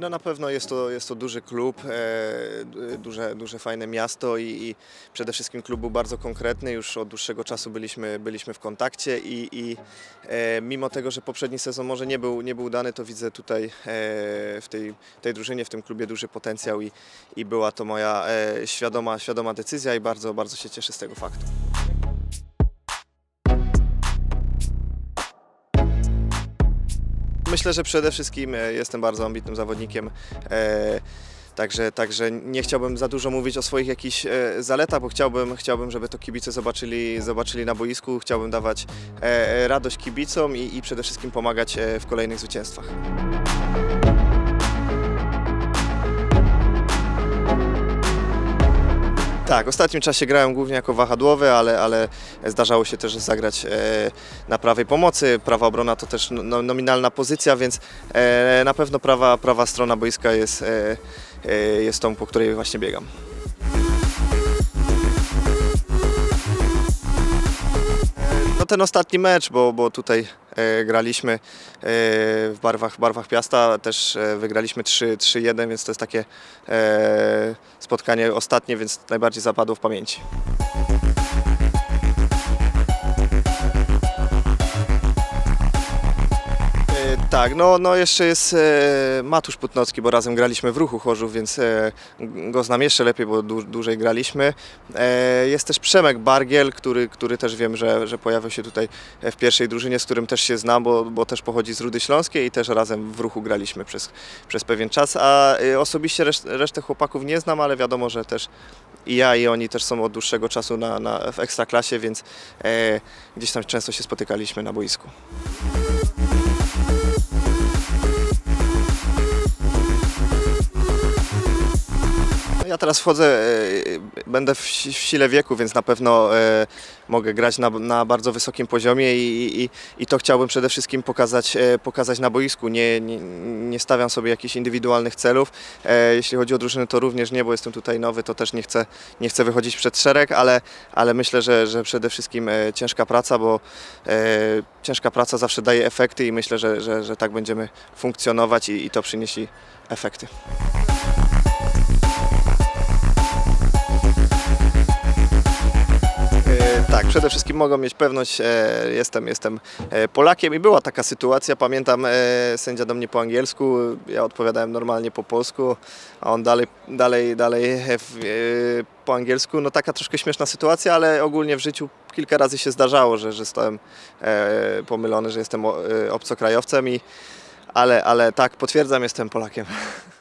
No na pewno jest to, jest to duży klub, e, duże, duże fajne miasto i, i przede wszystkim klub był bardzo konkretny. Już od dłuższego czasu byliśmy, byliśmy w kontakcie i, i e, mimo tego, że poprzedni sezon może nie był, nie był udany, to widzę tutaj e, w tej, tej drużynie, w tym klubie duży potencjał i, i była to moja e, świadoma, świadoma decyzja i bardzo, bardzo się cieszę z tego faktu. Myślę, że przede wszystkim e, jestem bardzo ambitnym zawodnikiem. e, Także, także nie chciałbym za dużo mówić o swoich jakichś e, zaletach, bo chciałbym, chciałbym, żeby to kibice zobaczyli, zobaczyli na boisku. Chciałbym dawać radość kibicom i, i przede wszystkim pomagać w kolejnych zwycięstwach. Tak, w ostatnim czasie grałem głównie jako wahadłowy, ale, ale zdarzało się też zagrać e, na prawej pomocy. Prawa obrona to też no, nominalna pozycja, więc e, na pewno prawa, prawa strona boiska jest, e, jest tą, po której właśnie biegam. Ten ostatni mecz, bo, bo tutaj e, graliśmy e, w barwach, barwach Piasta, też e, wygraliśmy 3 3-1, więc to jest takie e, spotkanie ostatnie, więc najbardziej zapadło w pamięci. Tak, no, no jeszcze jest e, Matusz Putnocki, bo razem graliśmy w ruchu Chorzów, więc e, go znam jeszcze lepiej, bo dłu- dłużej graliśmy. E, jest też Przemek Bargiel, który, który też wiem, że, że pojawił się tutaj w pierwszej drużynie, z którym też się znam, bo, bo też pochodzi z Rudy Śląskiej i też razem w ruchu graliśmy przez, przez pewien czas. A e, osobiście reszt, resztę chłopaków nie znam, ale wiadomo, że też i ja i oni też są od dłuższego czasu na, na, w ekstraklasie, więc e, gdzieś tam często się spotykaliśmy na boisku. Teraz wchodzę, e, będę w si- w sile wieku, więc na pewno e, mogę grać na, na bardzo wysokim poziomie i, i, i to chciałbym przede wszystkim pokazać, e, pokazać na boisku. Nie, nie, nie stawiam sobie jakichś indywidualnych celów. Jeśli chodzi o drużyny, to również nie, bo jestem tutaj nowy, to też nie chcę, nie chcę wychodzić przed szereg, ale, ale myślę, że, że przede wszystkim ciężka praca, bo ciężka praca zawsze daje efekty i myślę, że, że, że tak będziemy funkcjonować i, i to przyniesie efekty. Tak, przede wszystkim mogą mieć pewność, e, jestem, jestem e, Polakiem i była taka sytuacja, pamiętam, e, sędzia do mnie po angielsku, ja odpowiadałem normalnie po polsku, a on dalej, dalej, dalej e, e, po angielsku, no taka troszkę śmieszna sytuacja, ale ogólnie w życiu kilka razy się zdarzało, że, że stałem e, pomylony, że jestem obcokrajowcem i ale, ale tak, potwierdzam, jestem Polakiem.